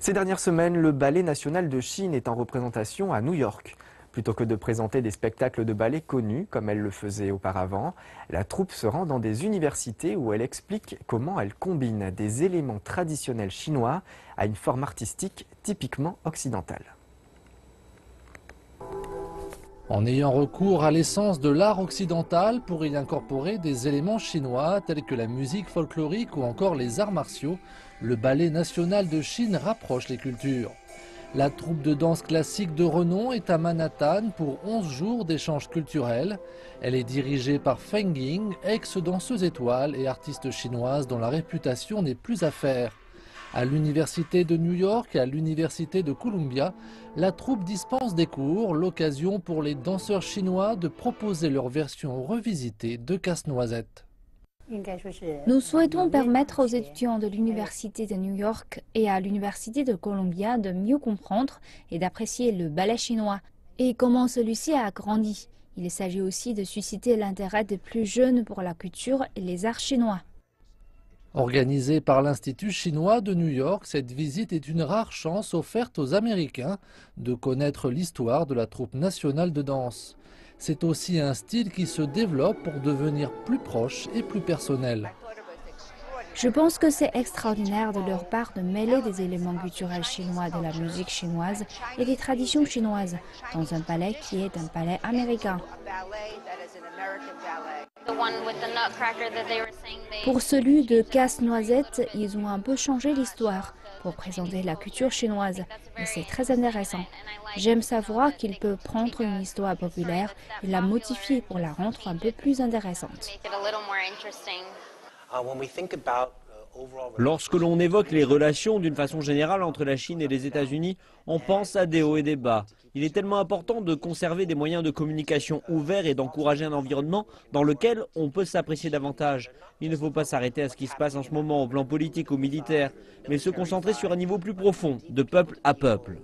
Ces dernières semaines, le Ballet national de Chine est en représentation à New York. Plutôt que de présenter des spectacles de ballet connus, comme elle le faisait auparavant, la troupe se rend dans des universités où elle explique comment elle combine des éléments traditionnels chinois à une forme artistique typiquement occidentale. En ayant recours à l'essence de l'art occidental pour y incorporer des éléments chinois tels que la musique folklorique ou encore les arts martiaux, le ballet national de Chine rapproche les cultures. La troupe de danse classique de renom est à Manhattan pour 11 jours d'échanges culturels. Elle est dirigée par Feng Ying, ex-danseuse étoile et artiste chinoise dont la réputation n'est plus à faire. À l'université de New York et à l'université de Columbia, la troupe dispense des cours, l'occasion pour les danseurs chinois de proposer leur version revisitée de Casse-Noisette. Nous souhaitons permettre aux étudiants de l'Université de New York et à l'Université de Columbia de mieux comprendre et d'apprécier le ballet chinois et comment celui-ci a grandi. Il s'agit aussi de susciter l'intérêt des plus jeunes pour la culture et les arts chinois. Organisée par l'Institut chinois de New York, cette visite est une rare chance offerte aux Américains de connaître l'histoire de la troupe nationale de danse c'est aussi un style qui se développe pour devenir plus proche et plus personnel. Je pense que c'est extraordinaire de leur part de mêler des éléments culturels chinois de la musique chinoise et des traditions chinoises dans un palais qui est un palais américain. Pour celui de Casse-Noisette, ils ont un peu changé l'histoire pour présenter la culture chinoise et c'est très intéressant. J'aime savoir qu'il peut prendre une histoire populaire et la modifier pour la rendre un peu plus intéressante. Lorsque l'on évoque les relations d'une façon générale entre la Chine et les États-Unis, on pense à des hauts et des bas. Il est tellement important de conserver des moyens de communication ouverts et d'encourager un environnement dans lequel on peut s'apprécier davantage. Il ne faut pas s'arrêter à ce qui se passe en ce moment au plan politique ou militaire, mais se concentrer sur un niveau plus profond, de peuple à peuple.